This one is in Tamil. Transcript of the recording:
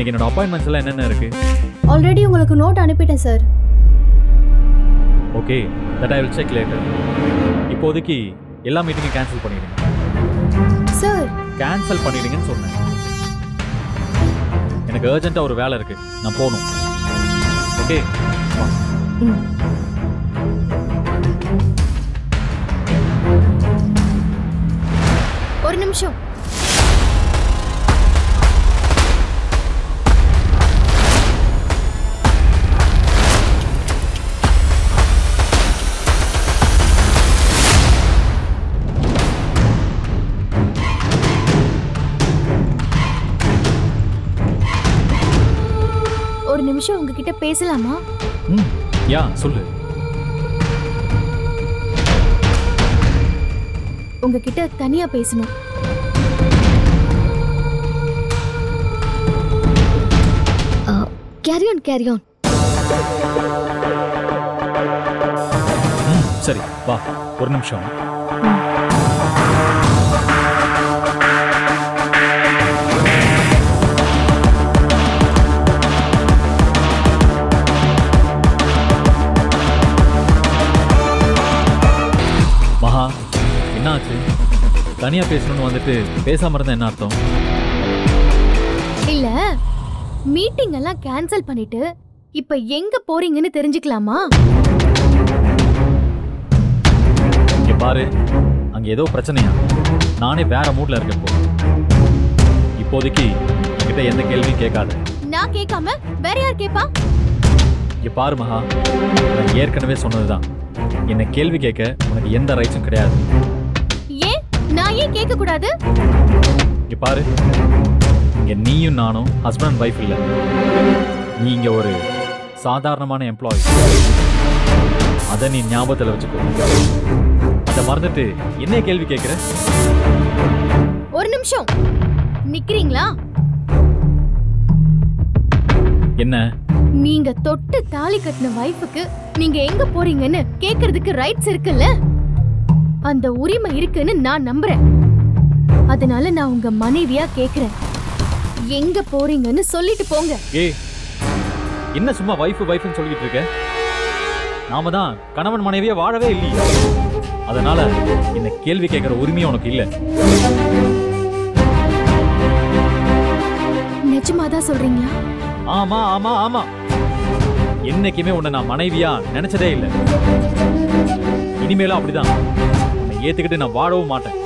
இன்னைக்கு என்னோட அப்பாயின்மெண்ட்ஸ் எல்லாம் என்னென்ன இருக்கு? ஆல்ரெடி உங்களுக்கு நோட் அனுப்பிட்டேன் sir okay that I will check later இப்போதைக்கு எல்லா மீட்டிங்கும் கேன்சல் பண்ணிடுங்க. சார் கேன்சல் பண்ணிடுங்கன்னு சொன்னேன். எனக்கு அர்ஜென்ட்டாக ஒரு வேலை இருக்கு. நான் போகணும். ஓகே ஒரு நிமிஷம். ஒரு நிமிஷம் உங்ககிட்ட பேசலாமா? ம் யா சொல்லு. உங்ககிட்ட தனியா பேசணும். கேரி ஆன் கேரி ஆன் சரி வா ஒரு நிமிஷம். என்னாச்சு தனியா பேசணும்னு வந்துட்டு பேசாம இருந்தா என்ன அர்த்தம்? இல்ல மீட்டிங் எல்லாம் கேன்சல் பண்ணிட்டு இப்ப எங்க போறீங்கன்னு தெரிஞ்சுக்கலாமா? இங்க பாரு அங்க ஏதோ பிரச்சனையா? நானே வேற மூட்ல இருக்கேன் இப்போ இப்போதைக்கு என்கிட்ட எந்த கேள்வியும் கேட்காத. நான் கேட்காம வேற யார் கேப்பா? இங்க பாரு மகா நான் ஏற்கனவே சொன்னதுதான். என்ன கேள்வி கேட்க உனக்கு எந்த ரைட்ஸும் கிடையாது. நான் ஏன் கேட்க கூடாது இங்க பாரு. இங்க நீயும் நானும் ஹஸ்பண்ட் அண்ட் ஒய்ஃப் இல்ல. நீ இங்க ஒரு சாதாரணமான எம்ப்ளாயி அதை நீ ஞாபகத்துல வச்சுக்கோ. அதை மறந்துட்டு என்ன கேள்வி கேட்குற ஒரு நிமிஷம். நிக்கிறீங்களா? என்ன? நீங்க தொட்டு தாலி கட்டின வைஃபுக்கு நீங்க எங்க போறீங்கன்னு கேக்குறதுக்கு ரைட்ஸ் இருக்குல்ல? அந்த உரிமை இருக்குன்னு நான் நம்புறேன். அதனால நான் உங்க மனைவியா கேக்குறேன். எங்க போறீங்கன்னு சொல்லிட்டு போங்க. ஏய் என்ன சும்மா வைஃப் வைஃப்னு சொல்லிட்டு இருக்க? நாம தான் கணவன் மனைவியே வாழவே இல்லையே. அதனால என்ன கேள்வி கேட்கிற உரிமையும் உனக்கு இல்ல. நிஜமாதான் சொல்றீங்களா? ஆமா ஆமா ஆமா. என்னைக்குமே உன்னை நான் மனைவியா நினைச்சதே இல்லை. இனிமேலும் அப்படிதான். ஏற்றுக்கிட்டு ஏத்துக்கிட்டு நான் வாழவும் மாட்டேன்.